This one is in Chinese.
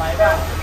买一个